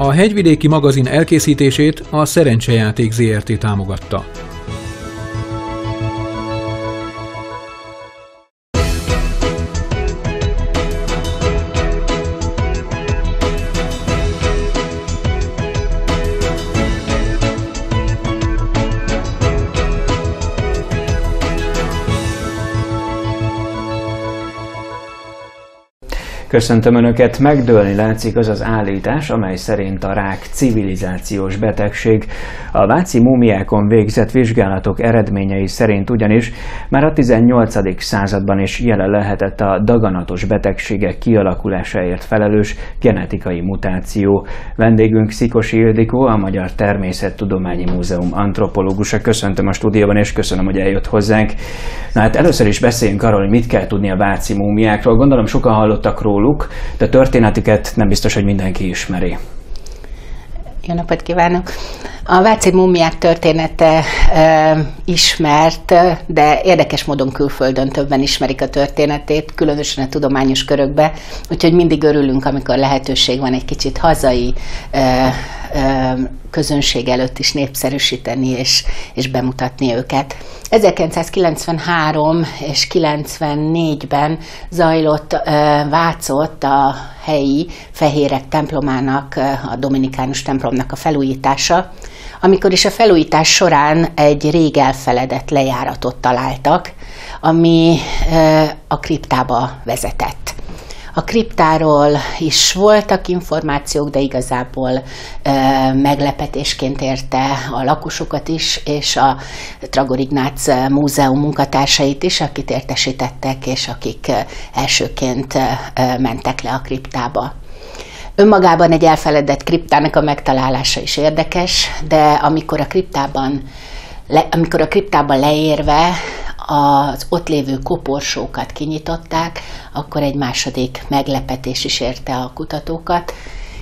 A Hegyvidéki magazin elkészítését a Szerencsejáték ZRT támogatta. Köszöntöm Önöket, megdőlni látszik az az állítás, amely szerint a rák civilizációs betegség. A váci múmiákon végzett vizsgálatok eredményei szerint ugyanis már a 18. században is jelen lehetett a daganatos betegségek kialakulásáért felelős genetikai mutáció. Vendégünk Szikosi Ildikó, a Magyar Természettudományi Múzeum antropológusa. Köszöntöm a stúdióban, és köszönöm, hogy eljött hozzánk. Na hát először is beszéljünk arról, hogy mit kell tudni a váci múmiákról. Gondolom sokan hallottak róla, róluk, de történetüket nem biztos, hogy mindenki ismeri. Jó napot kívánok! A Váci mumiák története e, ismert, de érdekes módon külföldön többen ismerik a történetét, különösen a tudományos körökbe, úgyhogy mindig örülünk, amikor lehetőség van egy kicsit hazai e, közönség előtt is népszerűsíteni és, és bemutatni őket. 1993 és 94-ben zajlott Vácott a helyi fehérek templomának, a Dominikánus templomnak a felújítása, amikor is a felújítás során egy rég elfeledett lejáratot találtak, ami a kriptába vezetett. A kriptáról is voltak információk, de igazából e, meglepetésként érte a lakosokat is, és a Tragor Ignác Múzeum munkatársait is, akit értesítettek, és akik elsőként mentek le a kriptába. Önmagában egy elfeledett kriptának a megtalálása is érdekes, de amikor a kriptában, le, amikor a kriptában leérve az ott lévő koporsókat kinyitották, akkor egy második meglepetés is érte a kutatókat,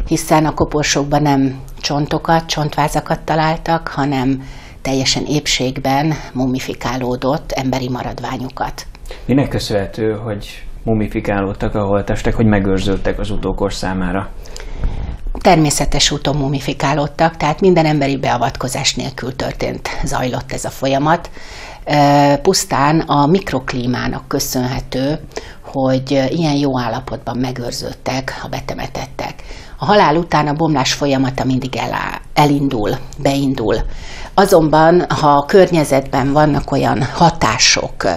hiszen a koporsókban nem csontokat, csontvázakat találtak, hanem teljesen épségben mumifikálódott emberi maradványokat. Minek köszönhető, hogy mumifikálódtak a holtestek, hogy megőrződtek az utókor számára? Természetes úton mumifikálódtak, tehát minden emberi beavatkozás nélkül történt, zajlott ez a folyamat pusztán a mikroklímának köszönhető, hogy ilyen jó állapotban megőrződtek, a betemetettek. A halál után a bomlás folyamata mindig elindul, beindul. Azonban, ha a környezetben vannak olyan hatások,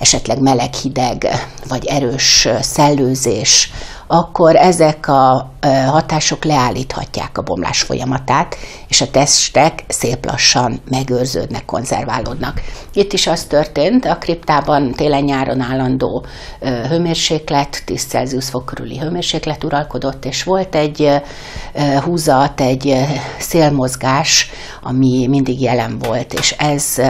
esetleg meleg-hideg, vagy erős szellőzés, akkor ezek a hatások leállíthatják a bomlás folyamatát, és a testek szép lassan megőrződnek, konzerválódnak. Itt is az történt, a kriptában télen-nyáron állandó hőmérséklet, 10 Celsius fok körüli hőmérséklet uralkodott, és volt egy húzat, egy szélmozgás, ami mindig jelen volt, és ez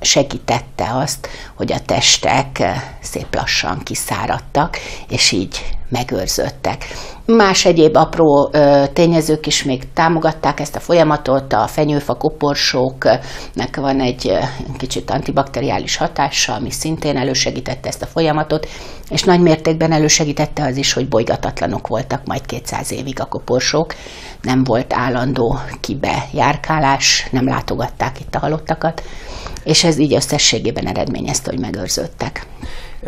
segítette azt, hogy a testek szép lassan kiszáradtak, és így megőrződtek. Más egyéb apró tényezők is még támogatták ezt a folyamatot, a fenyőfa koporsóknak van egy kicsit antibakteriális hatása, ami szintén elősegítette ezt a folyamatot, és nagy mértékben elősegítette az is, hogy bolygatatlanok voltak majd 200 évig a koporsók, nem volt állandó kibe járkálás, nem látogatták itt a halottakat, és ez így összességében eredményezte, hogy megőrződtek.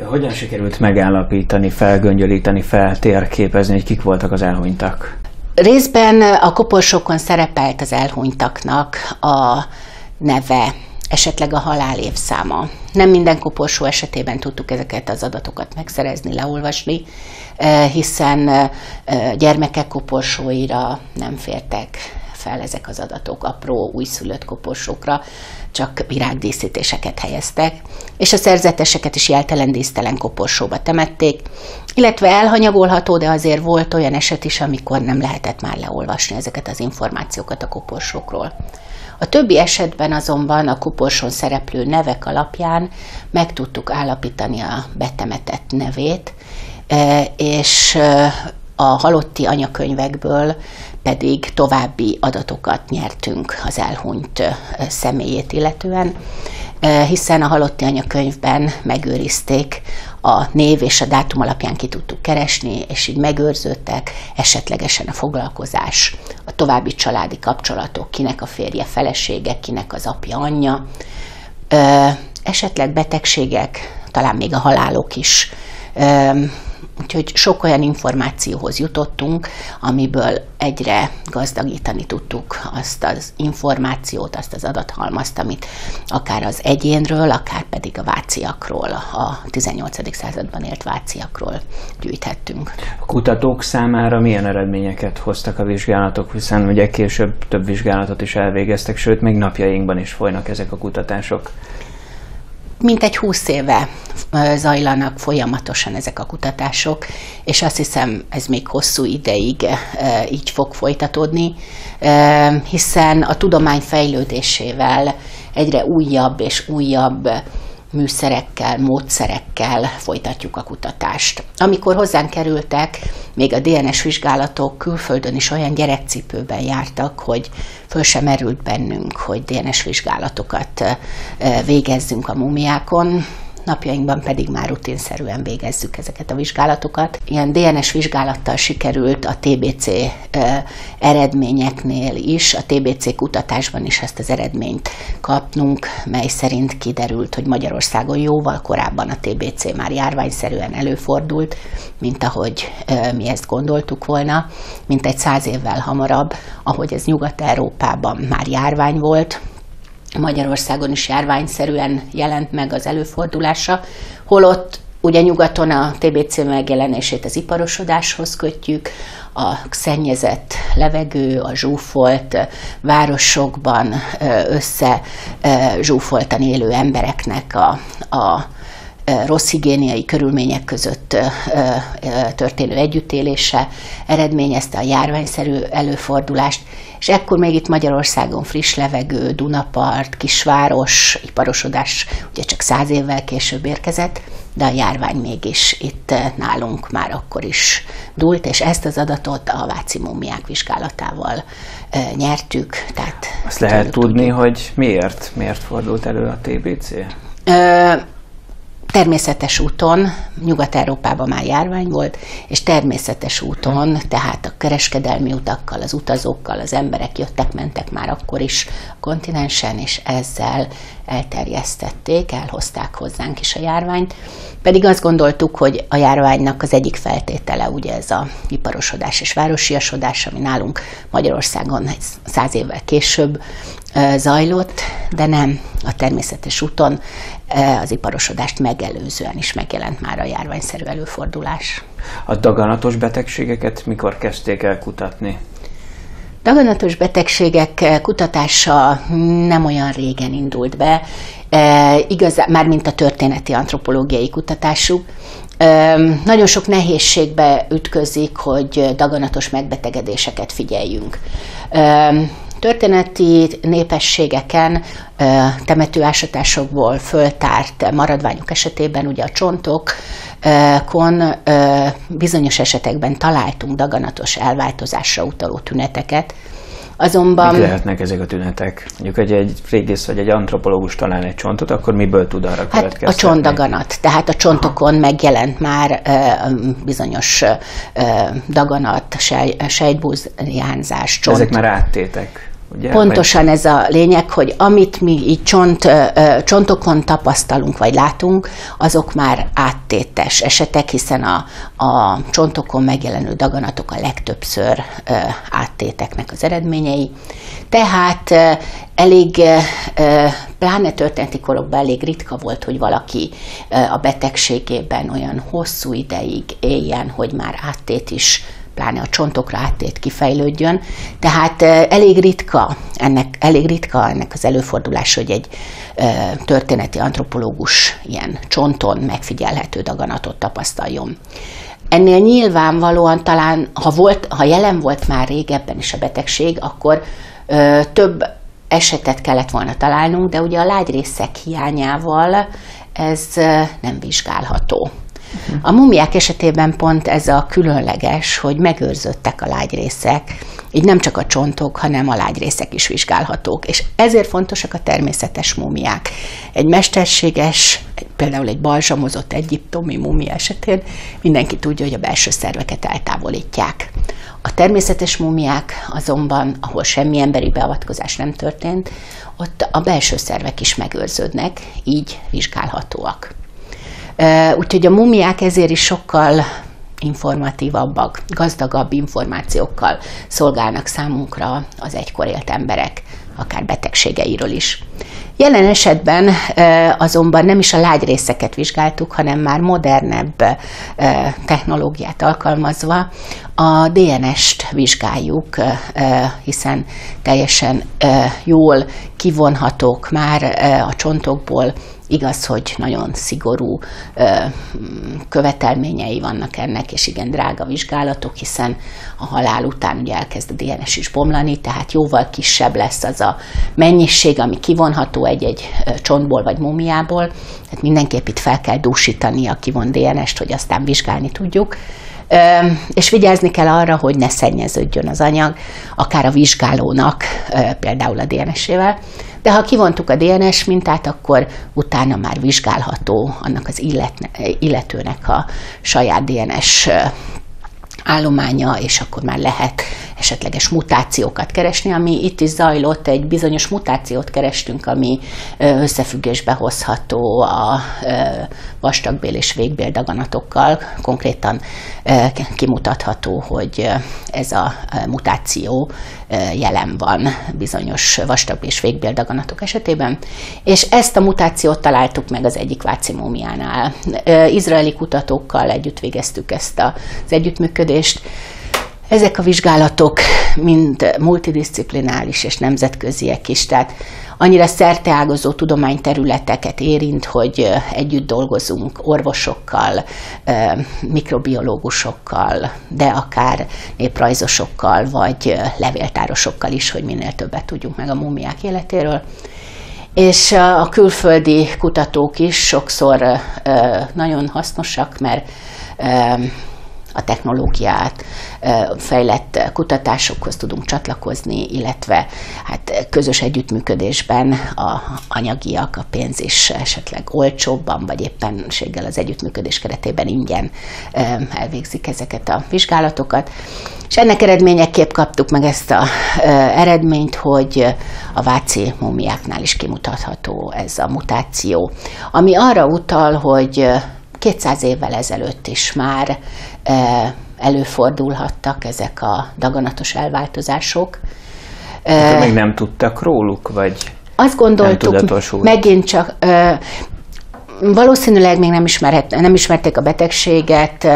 Hogyan sikerült megállapítani, felgöngyölíteni, feltérképezni, hogy kik voltak az elhunytak? Részben a koporsókon szerepelt az elhunytaknak a neve, esetleg a halál évszáma. Nem minden koporsó esetében tudtuk ezeket az adatokat megszerezni, leolvasni, eh, hiszen eh, gyermekek koporsóira nem fértek fel ezek az adatok apró, újszülött koporsókra, csak virágdíszítéseket helyeztek, és a szerzeteseket is jeltelen dísztelen koporsóba temették, illetve elhanyagolható, de azért volt olyan eset is, amikor nem lehetett már leolvasni ezeket az információkat a koporsókról. A többi esetben azonban a koporson szereplő nevek alapján meg tudtuk állapítani a betemetett nevét, e, és e, a halotti anyakönyvekből pedig további adatokat nyertünk az elhunyt személyét illetően, hiszen a halotti anyakönyvben megőrizték a név és a dátum alapján ki tudtuk keresni, és így megőrződtek esetlegesen a foglalkozás, a további családi kapcsolatok, kinek a férje, felesége, kinek az apja, anyja, esetleg betegségek, talán még a halálok is Úgyhogy sok olyan információhoz jutottunk, amiből egyre gazdagítani tudtuk azt az információt, azt az adathalmazt, amit akár az egyénről, akár pedig a váciakról, a 18. században élt váciakról gyűjthettünk. A kutatók számára milyen eredményeket hoztak a vizsgálatok, hiszen ugye később több vizsgálatot is elvégeztek, sőt, még napjainkban is folynak ezek a kutatások mintegy húsz éve zajlanak folyamatosan ezek a kutatások, és azt hiszem ez még hosszú ideig így fog folytatódni, hiszen a tudomány fejlődésével egyre újabb és újabb műszerekkel, módszerekkel folytatjuk a kutatást. Amikor hozzánk kerültek, még a DNS vizsgálatok külföldön is olyan gyerekcipőben jártak, hogy föl sem merült bennünk, hogy DNS vizsgálatokat végezzünk a mumiákon napjainkban pedig már rutinszerűen végezzük ezeket a vizsgálatokat. Ilyen DNS vizsgálattal sikerült a TBC eredményeknél is, a TBC kutatásban is ezt az eredményt kapnunk, mely szerint kiderült, hogy Magyarországon jóval korábban a TBC már járványszerűen előfordult, mint ahogy mi ezt gondoltuk volna, mint egy száz évvel hamarabb, ahogy ez Nyugat-Európában már járvány volt, Magyarországon is járványszerűen jelent meg az előfordulása, holott ugye nyugaton a TBC megjelenését az iparosodáshoz kötjük, a szennyezett levegő, a zsúfolt városokban össze zsúfoltan élő embereknek a, a rossz higiéniai körülmények között történő együttélése eredményezte a járványszerű előfordulást, és ekkor még itt Magyarországon friss levegő, Dunapart, kisváros, iparosodás ugye csak száz évvel később érkezett, de a járvány mégis itt nálunk már akkor is dúlt, és ezt az adatot a váci mumiák vizsgálatával nyertük. Tehát Azt lehet tudni, tudjuk. hogy miért, miért fordult elő a TBC? Természetes úton, Nyugat-Európában már járvány volt, és természetes úton, tehát a kereskedelmi utakkal, az utazókkal, az emberek jöttek-mentek már akkor is a kontinensen, és ezzel elterjesztették, elhozták hozzánk is a járványt. Pedig azt gondoltuk, hogy a járványnak az egyik feltétele ugye ez a iparosodás és városiasodás, ami nálunk Magyarországon száz évvel később zajlott, de nem a természetes úton az iparosodást megelőzően is megjelent már a járványszerű előfordulás. A daganatos betegségeket mikor kezdték el kutatni? Daganatos betegségek kutatása nem olyan régen indult be, e, igazán, már mint a történeti antropológiai kutatásuk. E, nagyon sok nehézségbe ütközik, hogy daganatos megbetegedéseket figyeljünk. E, történeti népességeken, temetőásatásokból föltárt maradványok esetében ugye a csontokon bizonyos esetekben találtunk daganatos elváltozásra utaló tüneteket, Azonban... Mik lehetnek ezek a tünetek? Mondjuk, hogy egy régész vagy egy antropológus talál egy csontot, akkor miből tud arra hát A csondaganat, tehát a csontokon Aha. megjelent már bizonyos daganat, sej, sejtbúzjánzás, csont. Ezek már áttétek. Ugye? Pontosan ez a lényeg, hogy amit mi így csont, csontokon tapasztalunk vagy látunk, azok már áttétes esetek, hiszen a, a csontokon megjelenő daganatok a legtöbbször áttéteknek az eredményei. Tehát elég, pláne történeti korokban elég ritka volt, hogy valaki a betegségében olyan hosszú ideig éljen, hogy már áttét is pláne a csontokra áttét kifejlődjön. Tehát elég ritka ennek, elég ritka ennek az előfordulás, hogy egy történeti antropológus ilyen csonton megfigyelhető daganatot tapasztaljon. Ennél nyilvánvalóan talán, ha, volt, ha jelen volt már régebben is a betegség, akkor több esetet kellett volna találnunk, de ugye a lágyrészek hiányával ez nem vizsgálható. A mumiák esetében pont ez a különleges, hogy megőrzöttek a lágyrészek, így nem csak a csontok, hanem a lágyrészek is vizsgálhatók. És ezért fontosak a természetes mumiák. Egy mesterséges, például egy balzsamozott egyiptomi mumia esetén mindenki tudja, hogy a belső szerveket eltávolítják. A természetes mumiák azonban, ahol semmi emberi beavatkozás nem történt, ott a belső szervek is megőrződnek, így vizsgálhatóak. Úgyhogy a mumiák ezért is sokkal informatívabbak, gazdagabb információkkal szolgálnak számunkra az egykor élt emberek, akár betegségeiről is. Jelen esetben azonban nem is a lágy részeket vizsgáltuk, hanem már modernebb technológiát alkalmazva. A DNS-t vizsgáljuk, hiszen teljesen jól kivonhatók már a csontokból. Igaz, hogy nagyon szigorú követelményei vannak ennek, és igen drága vizsgálatok, hiszen a halál után ugye elkezd a DNS is bomlani, tehát jóval kisebb lesz az a mennyiség, ami kivonható egy-egy csontból vagy mumiából. Tehát mindenképp itt fel kell dúsítani a kivon DNS-t, hogy aztán vizsgálni tudjuk. És vigyázni kell arra, hogy ne szennyeződjön az anyag, akár a vizsgálónak, például a DNS-ével, de ha kivontuk a DNS mintát, akkor utána már vizsgálható annak az illetőnek a saját DNS állománya, és akkor már lehet esetleges mutációkat keresni, ami itt is zajlott, egy bizonyos mutációt kerestünk, ami összefüggésbe hozható a vastagbél és végbél daganatokkal. Konkrétan kimutatható, hogy ez a mutáció jelen van bizonyos vastagbél és végbél daganatok esetében, és ezt a mutációt találtuk meg az egyik vácimómiánál. Izraeli kutatókkal együtt végeztük ezt az együttműködést, ezek a vizsgálatok mind multidisciplinális és nemzetköziek is, tehát annyira szerteágazó tudományterületeket érint, hogy együtt dolgozunk orvosokkal, mikrobiológusokkal, de akár néprajzosokkal, vagy levéltárosokkal is, hogy minél többet tudjunk meg a mumiák életéről. És a külföldi kutatók is sokszor nagyon hasznosak, mert a technológiát, fejlett kutatásokhoz tudunk csatlakozni, illetve hát közös együttműködésben a anyagiak, a pénz is esetleg olcsóbban, vagy éppenséggel az együttműködés keretében ingyen elvégzik ezeket a vizsgálatokat. És ennek eredményeképp kaptuk meg ezt a eredményt, hogy a váci mumiáknál is kimutatható ez a mutáció, ami arra utal, hogy 200 évvel ezelőtt is már előfordulhattak ezek a daganatos elváltozások. Akkor még nem tudtak róluk, vagy azt gondoltuk, megint csak valószínűleg még nem, ismerhet, nem ismerték a betegséget,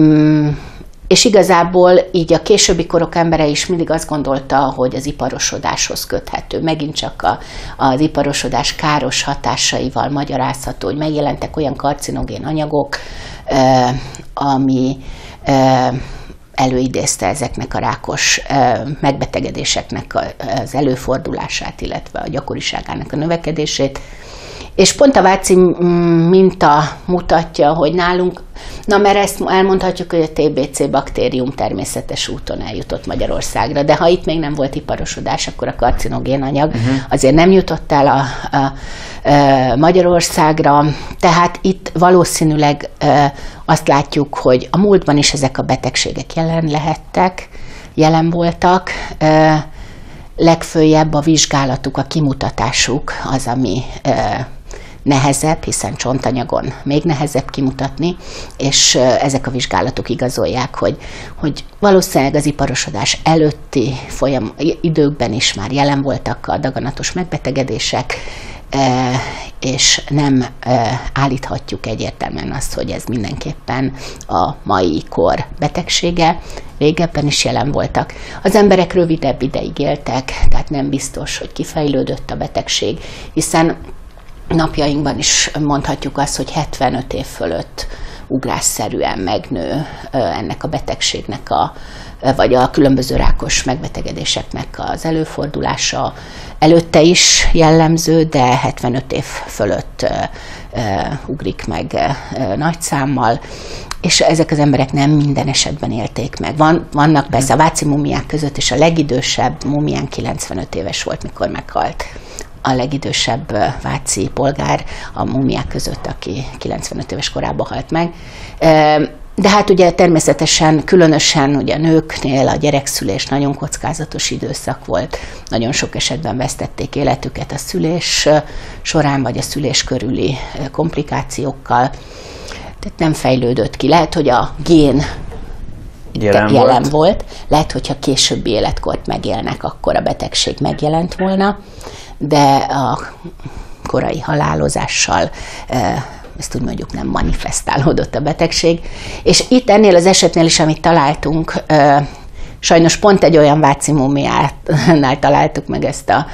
mm, és igazából így a későbbi korok embere is mindig azt gondolta, hogy az iparosodáshoz köthető. Megint csak a, az iparosodás káros hatásaival magyarázható, hogy megjelentek olyan karcinogén anyagok, ami előidézte ezeknek a rákos megbetegedéseknek az előfordulását, illetve a gyakoriságának a növekedését. És pont a Váci minta mutatja, hogy nálunk, na mert ezt elmondhatjuk, hogy a TBC baktérium természetes úton eljutott Magyarországra, de ha itt még nem volt iparosodás, akkor a karcinogén anyag uh-huh. azért nem jutott el a, a, a Magyarországra, tehát itt valószínűleg azt látjuk, hogy a múltban is ezek a betegségek jelen lehettek, jelen voltak, legfőjebb a vizsgálatuk, a kimutatásuk az, ami nehezebb, hiszen csontanyagon még nehezebb kimutatni, és ezek a vizsgálatok igazolják, hogy, hogy valószínűleg az iparosodás előtti folyam, időkben is már jelen voltak a daganatos megbetegedések, és nem állíthatjuk egyértelműen azt, hogy ez mindenképpen a mai kor betegsége, régebben is jelen voltak. Az emberek rövidebb ideig éltek, tehát nem biztos, hogy kifejlődött a betegség, hiszen napjainkban is mondhatjuk azt, hogy 75 év fölött ugrásszerűen megnő ennek a betegségnek a vagy a különböző rákos megbetegedéseknek az előfordulása. Előtte is jellemző, de 75 év fölött ugrik meg nagy számmal, és ezek az emberek nem minden esetben élték meg. Van, vannak persze a váci mumiák között, és a legidősebb mumián 95 éves volt, mikor meghalt a legidősebb váci polgár a mumiák között, aki 95 éves korában halt meg. De hát ugye természetesen, különösen ugye a nőknél a gyerekszülés nagyon kockázatos időszak volt. Nagyon sok esetben vesztették életüket a szülés során, vagy a szülés körüli komplikációkkal. Tehát nem fejlődött ki. Lehet, hogy a gén Jelen, jelen volt. volt. Lehet, hogyha későbbi életkort megélnek, akkor a betegség megjelent volna, de a korai halálozással ezt úgy mondjuk nem manifestálódott a betegség. És itt ennél az esetnél is, amit találtunk, sajnos pont egy olyan váci mumiánál találtuk meg ezt a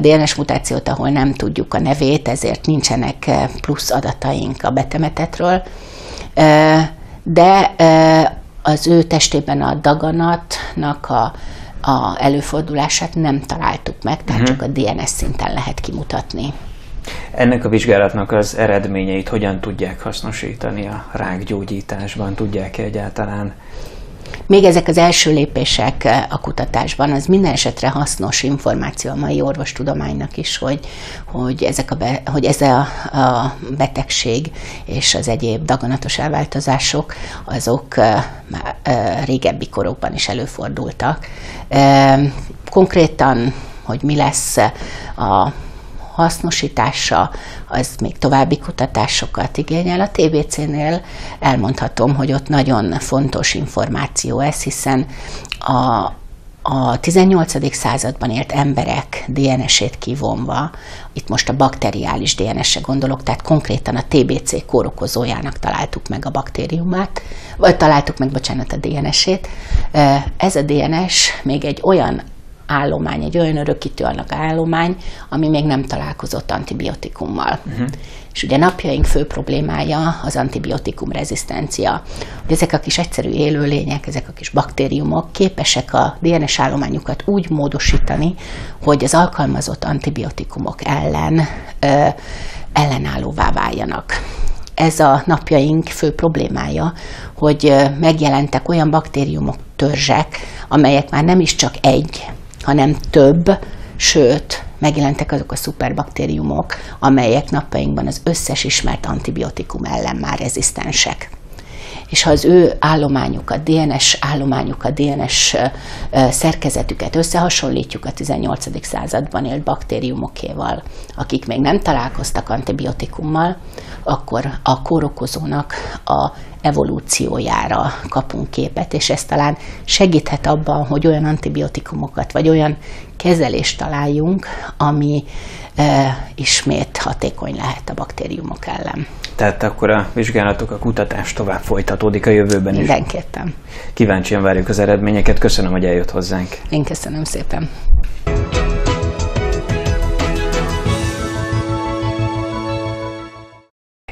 DNS mutációt, ahol nem tudjuk a nevét, ezért nincsenek plusz adataink a betemetetről. De az ő testében a daganatnak a, a előfordulását nem találtuk meg, tehát uh-huh. csak a DNS szinten lehet kimutatni. Ennek a vizsgálatnak az eredményeit hogyan tudják hasznosítani a rákgyógyításban? Tudják-e egyáltalán? Még ezek az első lépések a kutatásban, az minden esetre hasznos információ a mai orvostudománynak is, hogy, hogy, ezek a be, hogy ez a, a betegség és az egyéb daganatos elváltozások, azok már régebbi korokban is előfordultak. Konkrétan, hogy mi lesz a hasznosítása az még további kutatásokat igényel. A TBC-nél elmondhatom, hogy ott nagyon fontos információ ez, hiszen a, a 18. században élt emberek DNS-ét kivonva, itt most a bakteriális DNS-re gondolok, tehát konkrétan a TBC kórokozójának találtuk meg a baktériumát, vagy találtuk meg, bocsánat, a DNS-ét. Ez a DNS még egy olyan állomány, egy olyan örökítő annak állomány, ami még nem találkozott antibiotikummal. Uh-huh. És ugye napjaink fő problémája az antibiotikum rezisztencia. Hogy ezek a kis egyszerű élőlények, ezek a kis baktériumok képesek a DNS állományukat úgy módosítani, hogy az alkalmazott antibiotikumok ellen ö, ellenállóvá váljanak ez a napjaink fő problémája, hogy megjelentek olyan baktériumok, törzsek, amelyek már nem is csak egy hanem több, sőt, megjelentek azok a szuperbaktériumok, amelyek napjainkban az összes ismert antibiotikum ellen már rezisztensek. És ha az ő állományukat, DNS állományukat, DNS szerkezetüket összehasonlítjuk a 18. században élt baktériumokéval, akik még nem találkoztak antibiotikummal, akkor a kórokozónak a evolúciójára kapunk képet, és ez talán segíthet abban, hogy olyan antibiotikumokat, vagy olyan kezelést találjunk, ami e, ismét hatékony lehet a baktériumok ellen. Tehát akkor a vizsgálatok, a kutatás tovább folytatódik a jövőben is. Mindenképpen. Kíváncsian várjuk az eredményeket. Köszönöm, hogy eljött hozzánk. Én köszönöm szépen.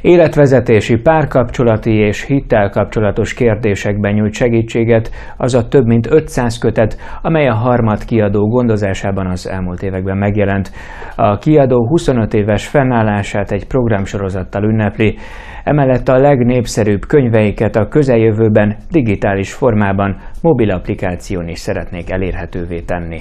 Életvezetési, párkapcsolati és hittel kapcsolatos kérdésekben nyújt segítséget az a több mint 500 kötet, amely a harmad kiadó gondozásában az elmúlt években megjelent. A kiadó 25 éves fennállását egy programsorozattal ünnepli, emellett a legnépszerűbb könyveiket a közeljövőben digitális formában, mobil applikáción is szeretnék elérhetővé tenni.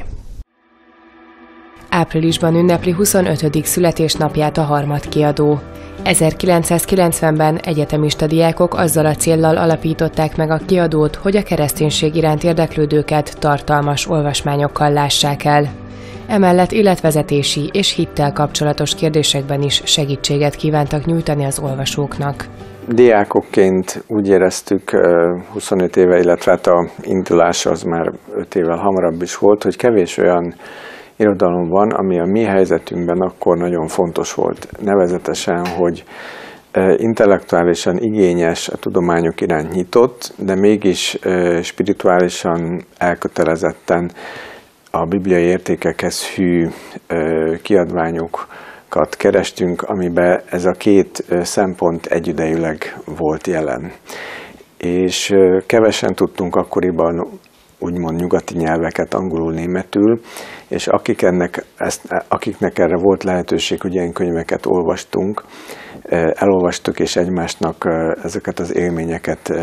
Áprilisban ünnepli 25. születésnapját a harmad kiadó. 1990-ben egyetemista diákok azzal a céllal alapították meg a kiadót, hogy a kereszténység iránt érdeklődőket tartalmas olvasmányokkal lássák el. Emellett életvezetési és hittel kapcsolatos kérdésekben is segítséget kívántak nyújtani az olvasóknak. Diákokként úgy éreztük 25 éve, illetve hát a indulás az már 5 évvel hamarabb is volt, hogy kevés olyan irodalom van, ami a mi helyzetünkben akkor nagyon fontos volt. Nevezetesen, hogy e, intellektuálisan igényes, a tudományok iránt nyitott, de mégis e, spirituálisan elkötelezetten a bibliai értékekhez hű e, kiadványokat kerestünk, amiben ez a két szempont egyidejűleg volt jelen. És kevesen tudtunk akkoriban úgymond nyugati nyelveket, angolul, németül, és akik ennek, ezt, akiknek erre volt lehetőség, hogy ilyen könyveket olvastunk, elolvastuk, és egymásnak ezeket az élményeket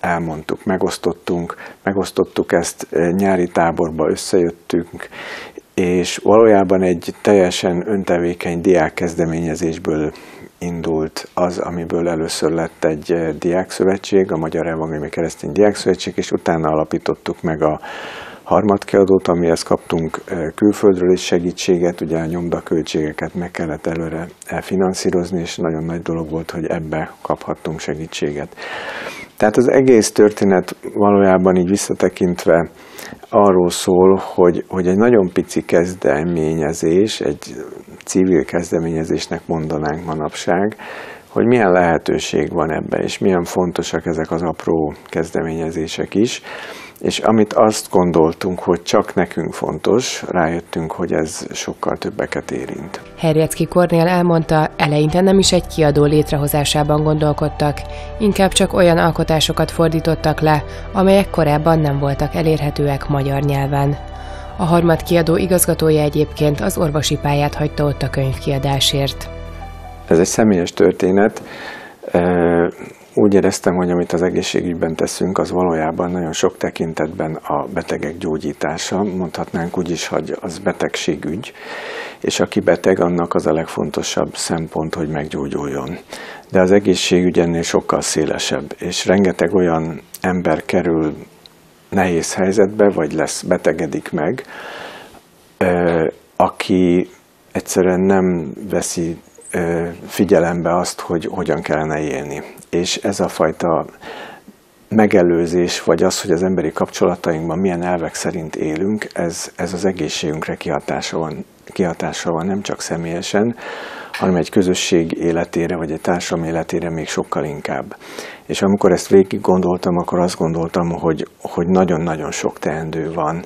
elmondtuk, megosztottunk, megosztottuk ezt, nyári táborba összejöttünk, és valójában egy teljesen öntevékeny diák kezdeményezésből indult az, amiből először lett egy diákszövetség, a Magyar Evangéliumi Keresztény Diákszövetség, és utána alapítottuk meg a harmadkiadót, amihez kaptunk külföldről is segítséget, ugye a nyomdaköltségeket meg kellett előre finanszírozni, és nagyon nagy dolog volt, hogy ebbe kaphattunk segítséget. Tehát az egész történet valójában így visszatekintve arról szól, hogy, hogy egy nagyon pici kezdeményezés, egy civil kezdeményezésnek mondanánk manapság, hogy milyen lehetőség van ebbe, és milyen fontosak ezek az apró kezdeményezések is. És amit azt gondoltunk, hogy csak nekünk fontos, rájöttünk, hogy ez sokkal többeket érint. Herjecki Kornél elmondta, eleinte nem is egy kiadó létrehozásában gondolkodtak, inkább csak olyan alkotásokat fordítottak le, amelyek korábban nem voltak elérhetőek magyar nyelven. A harmad kiadó igazgatója egyébként az orvosi pályát hagyta ott a könyvkiadásért. Ez egy személyes történet úgy éreztem, hogy amit az egészségügyben teszünk, az valójában nagyon sok tekintetben a betegek gyógyítása. Mondhatnánk úgy is, hogy az betegségügy, és aki beteg, annak az a legfontosabb szempont, hogy meggyógyuljon. De az egészségügy ennél sokkal szélesebb, és rengeteg olyan ember kerül nehéz helyzetbe, vagy lesz betegedik meg, aki egyszerűen nem veszi figyelembe azt, hogy hogyan kellene élni. És ez a fajta megelőzés, vagy az, hogy az emberi kapcsolatainkban milyen elvek szerint élünk, ez, ez az egészségünkre kihatása van, kihatása van, nem csak személyesen, hanem egy közösség életére, vagy egy társam életére még sokkal inkább. És amikor ezt végig gondoltam, akkor azt gondoltam, hogy, hogy nagyon-nagyon sok teendő van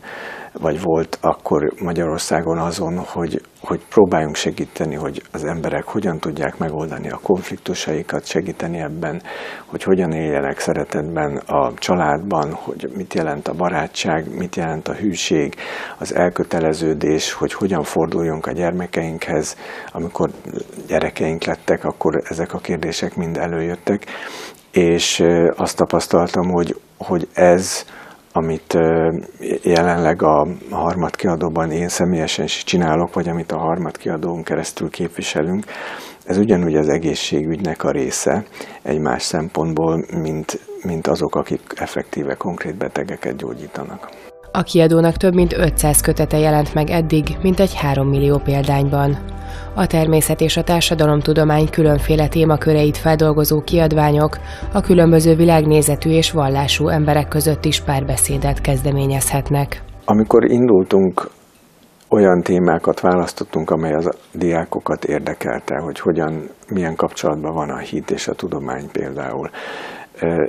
vagy volt akkor Magyarországon azon, hogy, hogy próbáljunk segíteni, hogy az emberek hogyan tudják megoldani a konfliktusaikat, segíteni ebben, hogy hogyan éljenek szeretetben a családban, hogy mit jelent a barátság, mit jelent a hűség, az elköteleződés, hogy hogyan forduljunk a gyermekeinkhez. Amikor gyerekeink lettek, akkor ezek a kérdések mind előjöttek, és azt tapasztaltam, hogy, hogy ez amit jelenleg a harmadkiadóban én személyesen is csinálok, vagy amit a harmadkiadón keresztül képviselünk, ez ugyanúgy az egészségügynek a része egy más szempontból, mint, mint azok, akik effektíve konkrét betegeket gyógyítanak. A kiadónak több mint 500 kötete jelent meg eddig, mint egy 3 millió példányban. A természet és a társadalomtudomány különféle témaköreit feldolgozó kiadványok a különböző világnézetű és vallású emberek között is párbeszédet kezdeményezhetnek. Amikor indultunk, olyan témákat választottunk, amely az diákokat érdekelte, hogy hogyan, milyen kapcsolatban van a hit és a tudomány például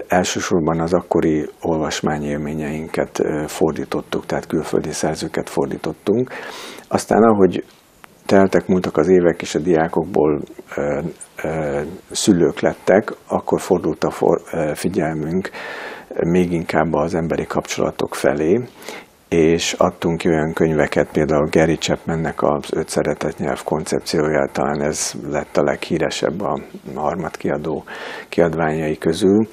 elsősorban az akkori olvasmányélményeinket fordítottuk, tehát külföldi szerzőket fordítottunk. Aztán ahogy teltek, múltak az évek, és a diákokból ö, ö, szülők lettek, akkor fordult a for, ö, figyelmünk még inkább az emberi kapcsolatok felé, és adtunk ki olyan könyveket, például Gary Chapmannek az öt szeretett nyelv koncepciója, talán ez lett a leghíresebb a harmad kiadó kiadványai közül,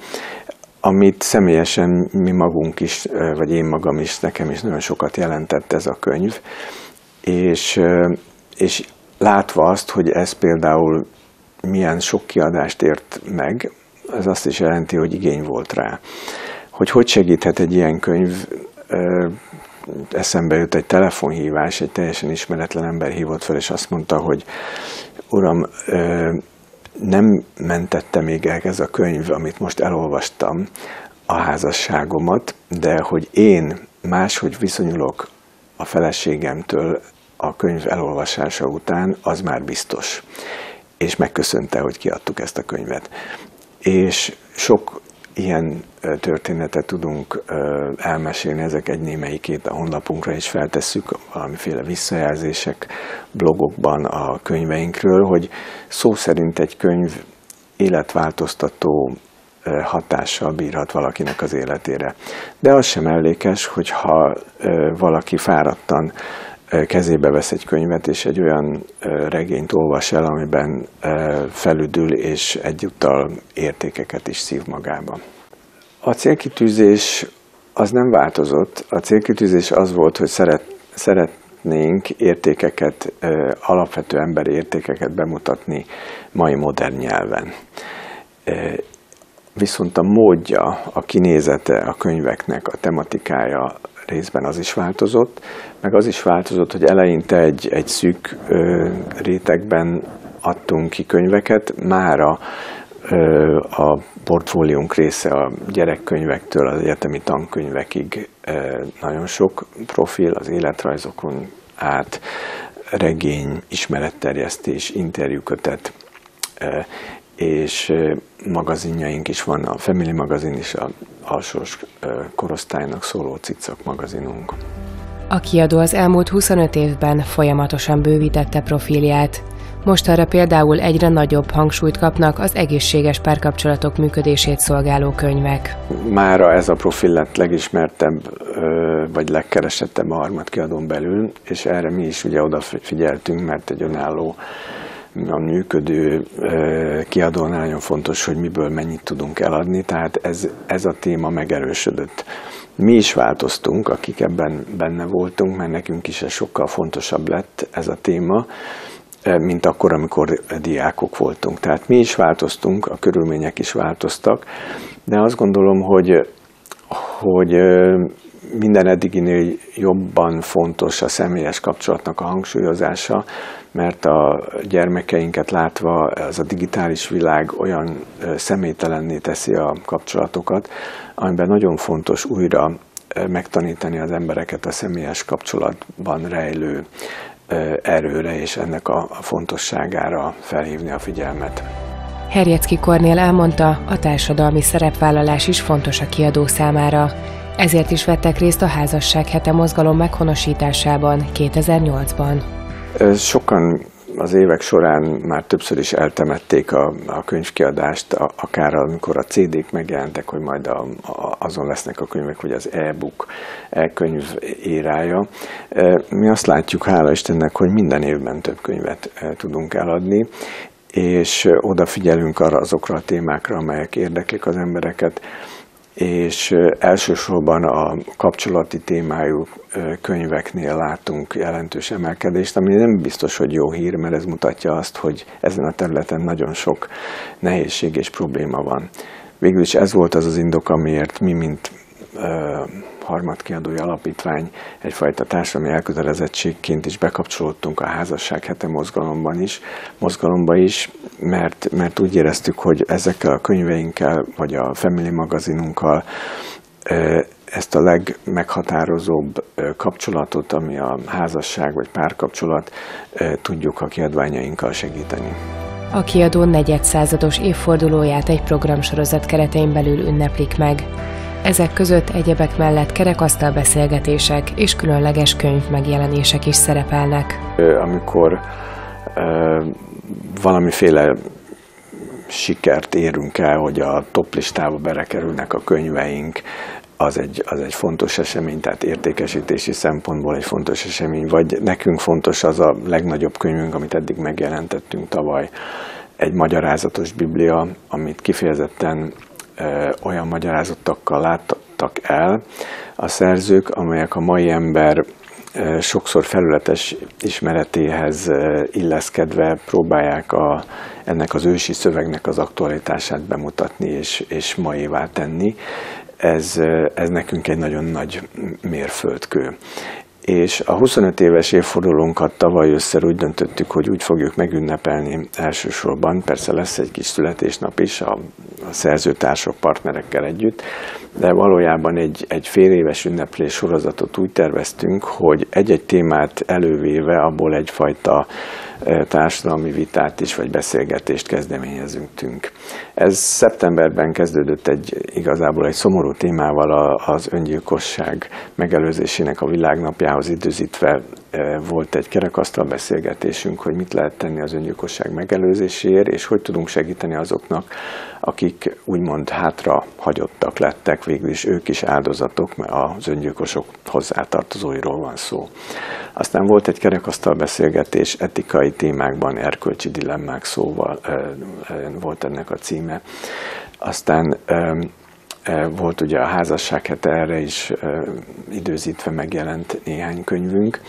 amit személyesen mi magunk is, vagy én magam is, nekem is nagyon sokat jelentett ez a könyv, és, és látva azt, hogy ez például milyen sok kiadást ért meg, ez azt is jelenti, hogy igény volt rá. Hogy hogy segíthet egy ilyen könyv, eszembe jut egy telefonhívás, egy teljesen ismeretlen ember hívott fel, és azt mondta, hogy uram, nem mentette még el ez a könyv, amit most elolvastam, a házasságomat, de hogy én máshogy viszonyulok a feleségemtől a könyv elolvasása után, az már biztos. És megköszönte, hogy kiadtuk ezt a könyvet. És sok ilyen történetet tudunk elmesélni, ezek egy némelyikét a honlapunkra is feltesszük, valamiféle visszajelzések blogokban a könyveinkről, hogy szó szerint egy könyv életváltoztató hatással bírhat valakinek az életére. De az sem mellékes, hogyha valaki fáradtan kezébe vesz egy könyvet, és egy olyan regényt olvas el, amiben felüdül, és egyúttal értékeket is szív magába. A célkitűzés az nem változott. A célkitűzés az volt, hogy szeret, szeretnénk értékeket, alapvető emberi értékeket bemutatni mai modern nyelven. Viszont a módja, a kinézete a könyveknek, a tematikája részben az is változott, meg az is változott, hogy eleinte egy, egy szűk ö, rétegben adtunk ki könyveket, mára ö, a portfóliónk része a gyerekkönyvektől az egyetemi tankönyvekig ö, nagyon sok profil, az életrajzokon át, regény, ismeretterjesztés, interjúkötet, és magazinjaink is van, a Family magazin is a alsós korosztálynak szóló cicak magazinunk. A kiadó az elmúlt 25 évben folyamatosan bővítette profilját. Most arra például egyre nagyobb hangsúlyt kapnak az egészséges párkapcsolatok működését szolgáló könyvek. Mára ez a profil lett legismertebb, vagy legkeresettebb a harmadkiadón belül, és erre mi is ugye odafigyeltünk, mert egy önálló a működő kiadónál nagyon fontos, hogy miből mennyit tudunk eladni, tehát ez, ez a téma megerősödött. Mi is változtunk, akik ebben benne voltunk, mert nekünk is ez sokkal fontosabb lett ez a téma, mint akkor, amikor diákok voltunk. Tehát mi is változtunk, a körülmények is változtak, de azt gondolom, hogy, hogy minden eddiginél jobban fontos a személyes kapcsolatnak a hangsúlyozása, mert a gyermekeinket látva ez a digitális világ olyan személytelenné teszi a kapcsolatokat, amiben nagyon fontos újra megtanítani az embereket a személyes kapcsolatban rejlő erőre és ennek a fontosságára felhívni a figyelmet. Herjecki Kornél elmondta, a társadalmi szerepvállalás is fontos a kiadó számára. Ezért is vettek részt a házasság hete mozgalom meghonosításában 2008-ban. Sokan az évek során már többször is eltemették a, a könyvkiadást, a, akár amikor a CD-k megjelentek, hogy majd a, a, azon lesznek a könyvek, hogy az e-book, e-könyv érája. Mi azt látjuk, hála Istennek, hogy minden évben több könyvet tudunk eladni, és odafigyelünk arra azokra a témákra, amelyek érdeklik az embereket, és elsősorban a kapcsolati témájú könyveknél látunk jelentős emelkedést, ami nem biztos, hogy jó hír, mert ez mutatja azt, hogy ezen a területen nagyon sok nehézség és probléma van. Végül is ez volt az az indok, amiért mi, mint harmadkiadói alapítvány egyfajta társadalmi elkötelezettségként is bekapcsolódtunk a házasság hete mozgalomban is, mozgalomba is, mert, mert úgy éreztük, hogy ezekkel a könyveinkkel, vagy a Family magazinunkkal ezt a legmeghatározóbb kapcsolatot, ami a házasság vagy párkapcsolat, tudjuk a kiadványainkkal segíteni. A kiadó negyedszázados évfordulóját egy programsorozat keretein belül ünneplik meg. Ezek között egyebek mellett kerekasztal beszélgetések és különleges könyv megjelenések is szerepelnek. Amikor valamiféle sikert érünk el, hogy a top listába berekerülnek a könyveink, az egy, az egy fontos esemény, tehát értékesítési szempontból egy fontos esemény, vagy nekünk fontos az a legnagyobb könyvünk, amit eddig megjelentettünk tavaly, egy magyarázatos biblia, amit kifejezetten olyan magyarázatokkal láttak el a szerzők, amelyek a mai ember sokszor felületes ismeretéhez illeszkedve próbálják a, ennek az ősi szövegnek az aktualitását bemutatni és, és maivá tenni. Ez, ez nekünk egy nagyon nagy mérföldkő és a 25 éves évfordulónkat tavaly összer úgy döntöttük, hogy úgy fogjuk megünnepelni elsősorban, persze lesz egy kis születésnap is a, a szerzőtársak, partnerekkel együtt, de valójában egy, egy fél éves ünneplés sorozatot úgy terveztünk, hogy egy-egy témát elővéve abból egyfajta társadalmi vitát is, vagy beszélgetést kezdeményezünk. Ez szeptemberben kezdődött egy igazából egy szomorú témával az öngyilkosság megelőzésének a világnapjával, témához időzítve volt egy kerekasztal beszélgetésünk, hogy mit lehet tenni az öngyilkosság megelőzéséért, és hogy tudunk segíteni azoknak, akik úgymond hátra hagyottak lettek, végül is ők is áldozatok, mert az öngyilkosok hozzátartozóiról van szó. Aztán volt egy kerekasztal beszélgetés etikai témákban, erkölcsi dilemmák szóval volt ennek a címe. Aztán volt ugye a házasság hete, erre is időzítve megjelent néhány könyvünk,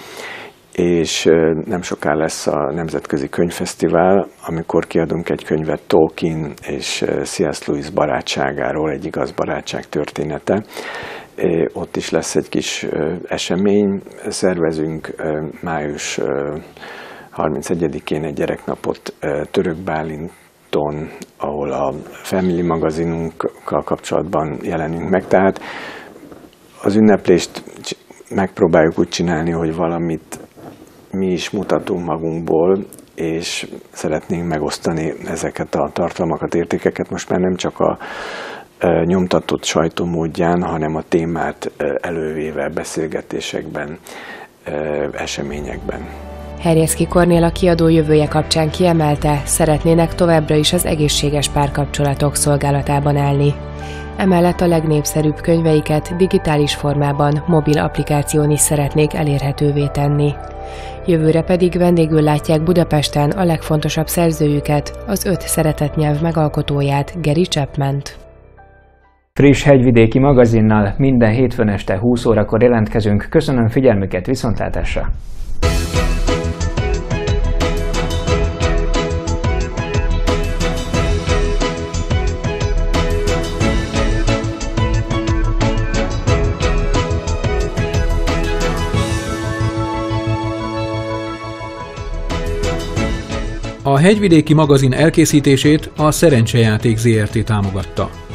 és nem soká lesz a Nemzetközi Könyvfesztivál, amikor kiadunk egy könyvet Tolkien és C.S. Lewis barátságáról, egy igaz barátság története. Ott is lesz egy kis esemény, szervezünk május 31-én egy gyereknapot Török Bálint ahol a Family magazinunkkal kapcsolatban jelenünk meg. Tehát az ünneplést megpróbáljuk úgy csinálni, hogy valamit mi is mutatunk magunkból, és szeretnénk megosztani ezeket a tartalmakat, értékeket most már nem csak a nyomtatott sajtó módján, hanem a témát elővéve beszélgetésekben, eseményekben. Herjeszki Kornél a kiadó jövője kapcsán kiemelte, szeretnének továbbra is az egészséges párkapcsolatok szolgálatában állni. Emellett a legnépszerűbb könyveiket digitális formában, mobil applikáción is szeretnék elérhetővé tenni. Jövőre pedig vendégül látják Budapesten a legfontosabb szerzőjüket, az öt szeretett nyelv megalkotóját, Geri chapman -t. Friss hegyvidéki magazinnal minden hétfőn este 20 órakor jelentkezünk. Köszönöm figyelmüket, viszontlátásra! A Hegyvidéki magazin elkészítését a Szerencsejáték ZRT támogatta.